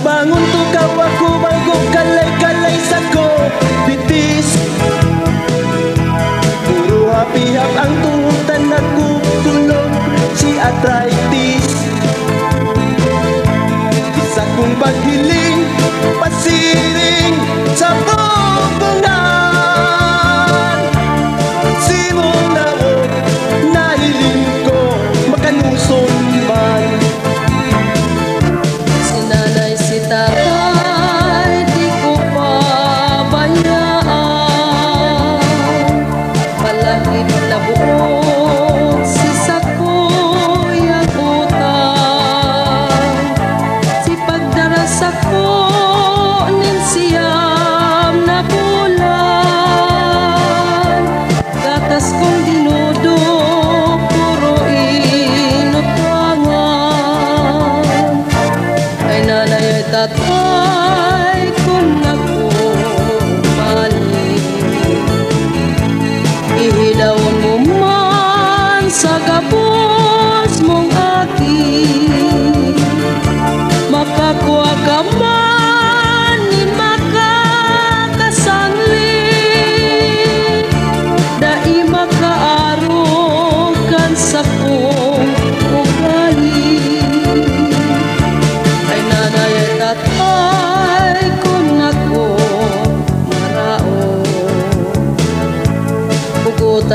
sa kubangon tukaw ako Bago kalay-kalay sa ko. Bitis. Puro ang tuhutan Nagkukulog si arthritis. Isa kong paghiling Pasiring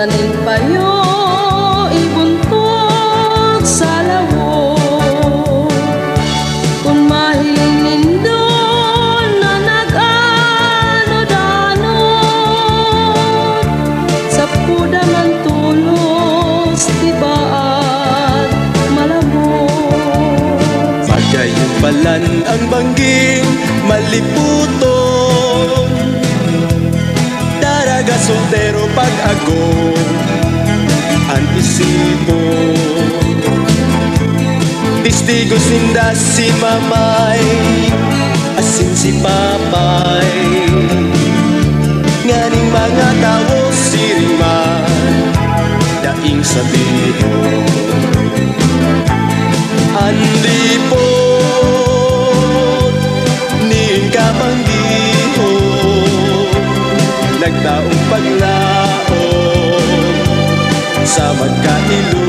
Pugutanin payo ibuntog sa lawo Kung mahiling nindon na nag-ano-danon Sa puda man tulos tibaan malabot Pagayong balan ang bangging maliputon isipo. Tistigo sinda si mamay Asin si papay. Nganing mga tao siriman Daing sabihin Andi po Ning kapanggiho Nagtaong paglaon Sa magka-ilusyon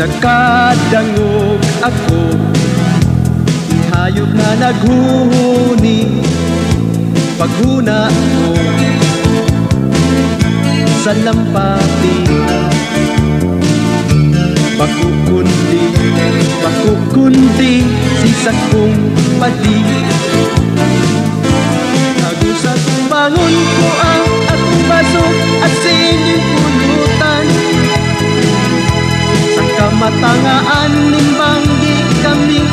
Nagkadangog ako. Hayop na naghuni. Paghuna ko Sa lampati. Pakukundi Pakukundi Sisak kong padi Nagusap bangon ko ang akong baso at sining pulutan Sa kamatangaan nimbang di kami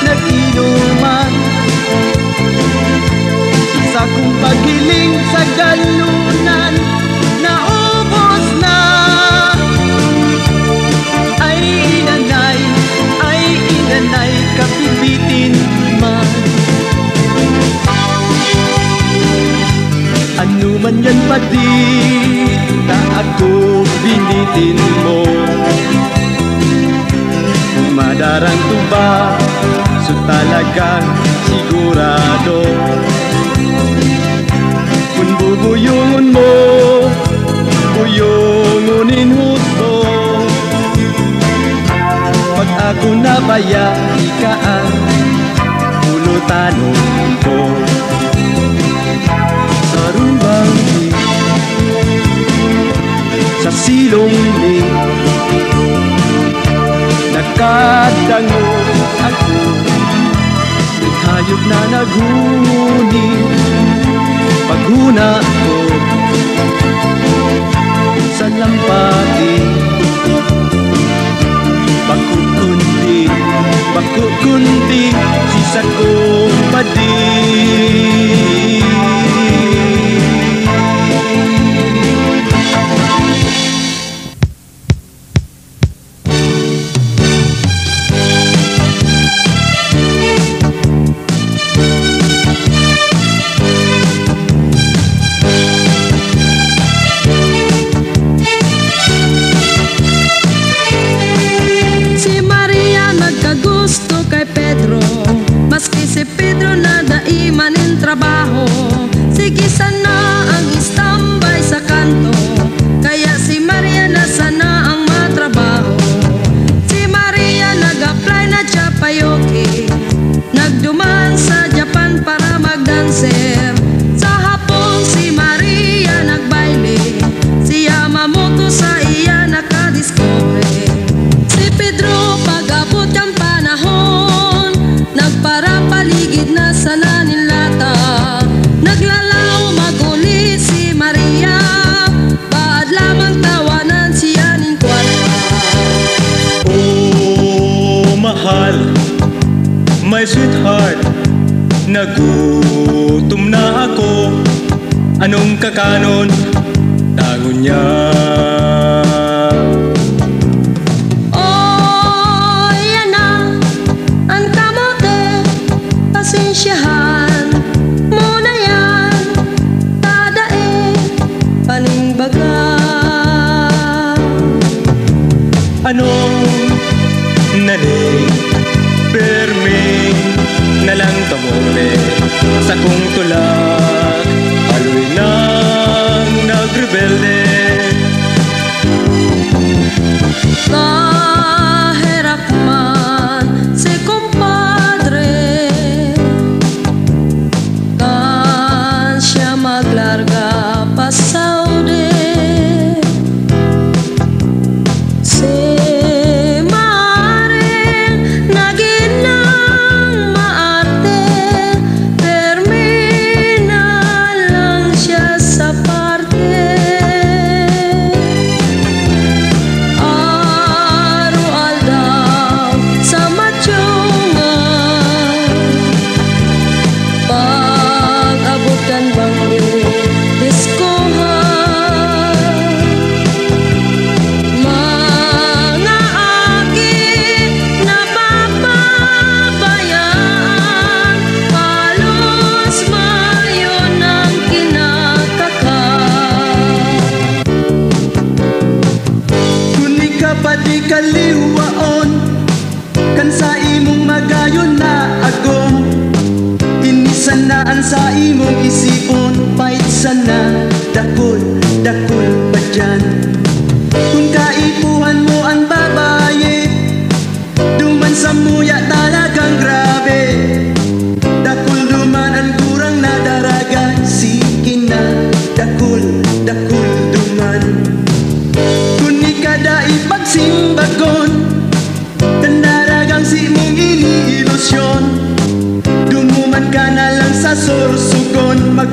naginuman Sa kong sa galunan talagang sigurado. Kung bubuyungon mo, buyungunin husto Pag ako nabaya, ika ang pulutanong ko. Sa sa silong ni nagkadango ako hayop na naghuni paghuna ko sa lampati. Bakukundi, bakukundi, sisa kong padi nagkagusto kay Pedro. Maski si Pedro na daiman in trabaho My sweetheart Nagutom na ako Anong kakanon? Tangon niya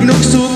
Nuksu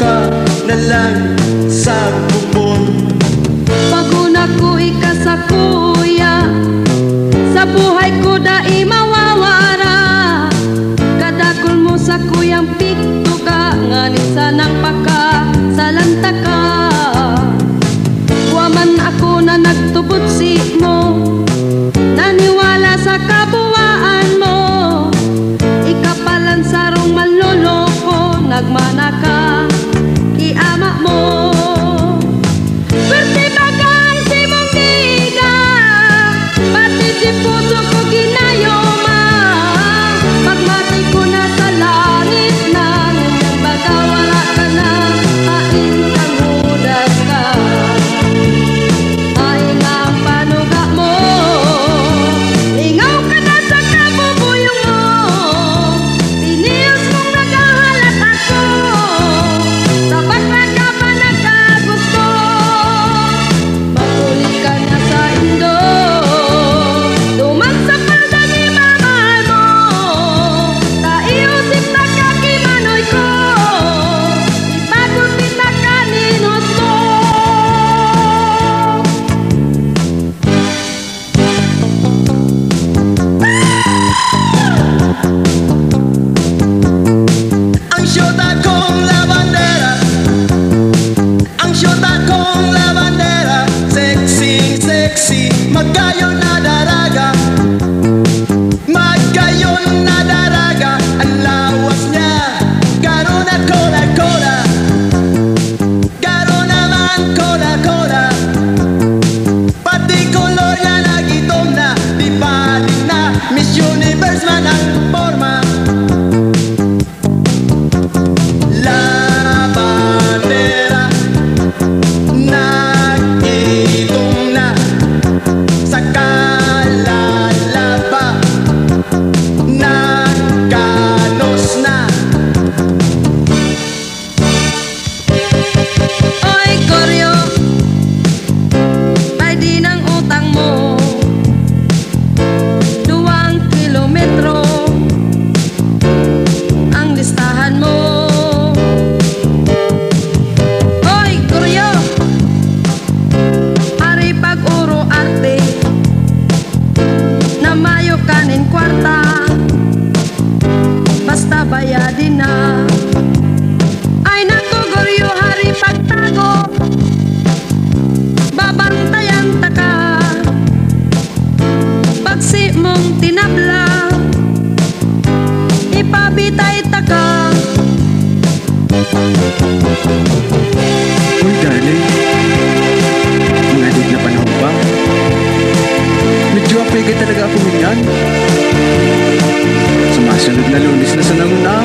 Sumasunod na lunis na sa nanguna.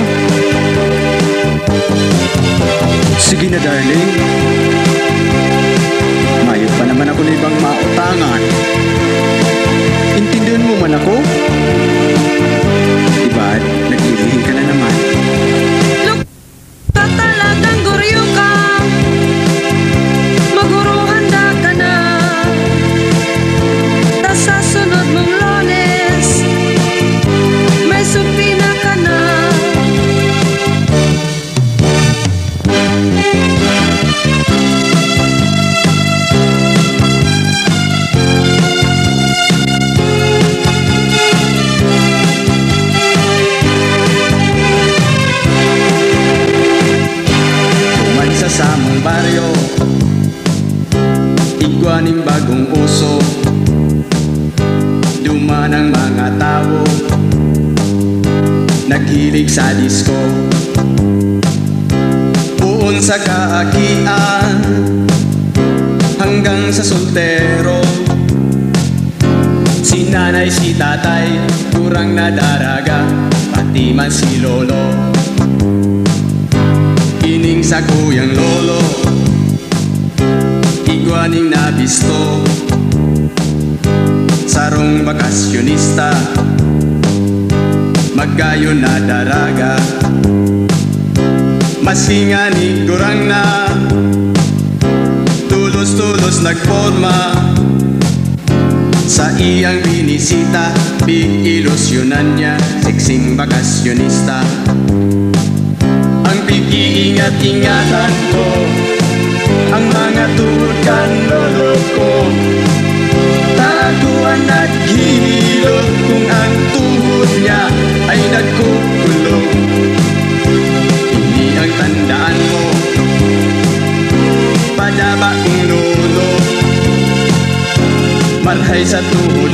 Sige na, darling. Lolo Iguaning nabisto Sarong bakasyonista Maggayo na daraga. Masinga ni gurang na Tulos-tulos nagporma. Sa iyang binisita Big ilusyonan niya Siksing bakasyonista pag-iingat-ingatan ko Ang mga tuhod kan lolo ko. Taguan at hinilot Kung ang tuhod niya ay nagkukulong Hindi ang tandaan mo. Padaba kong lolo Marhay sa tuhod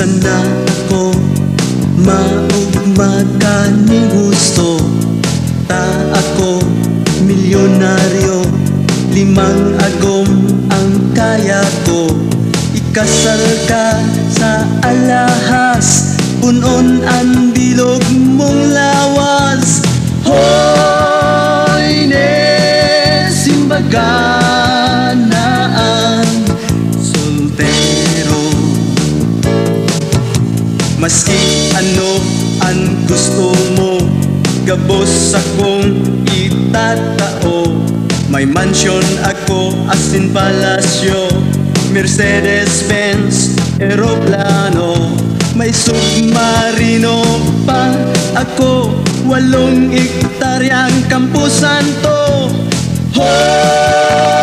sana ko Maugmaga ni gusto. Ta ako milyonaryo Limang agom ang kaya ko. Ikasal ka sa alahas Punon ang Gabos akong itatao. May mansion ako as in palasyo. Mercedes-Benz, aeroplano. May submarino pa ako. Walong ektaryang kampusan to Hoy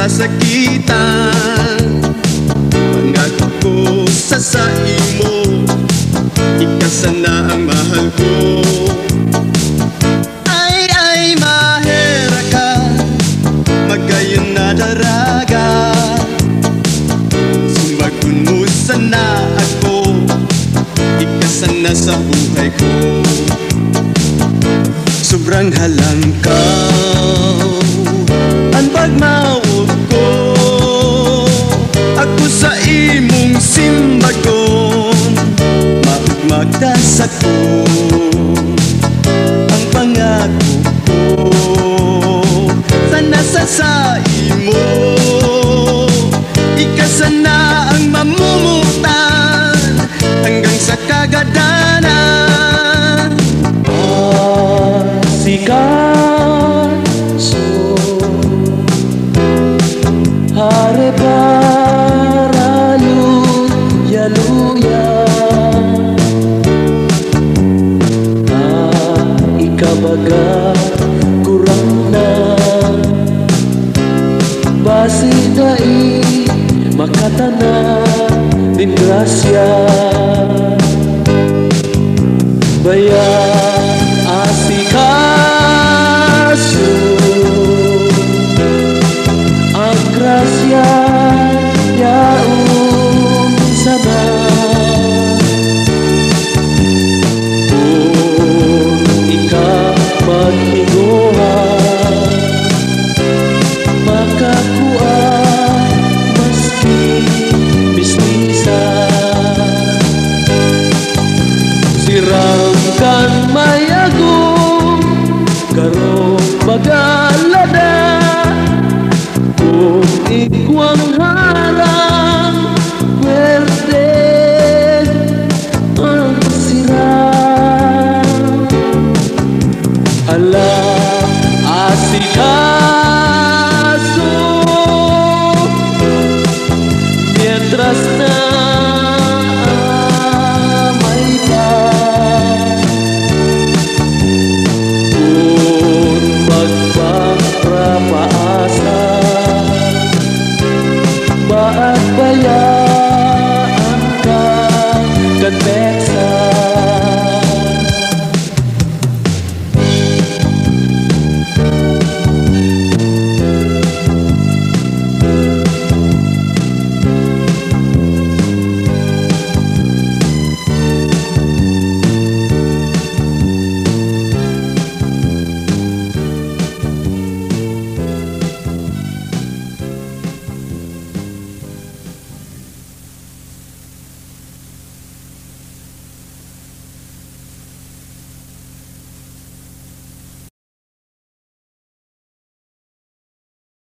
Pusong nasasakitan Pangako ko sa saimo Ikasana ang mahal ko. Ay, ay, mahera ka Magayon na daraga. Sumbagun mo sana ako Ikasana sa buhay ko. Sobrang halangkaw. Ang pagmawag you.